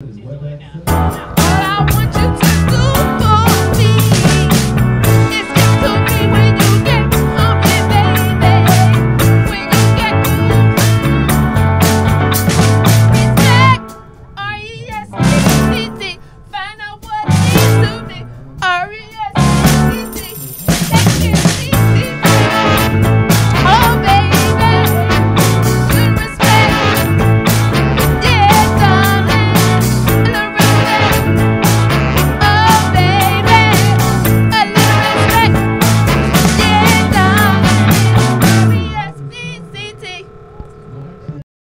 is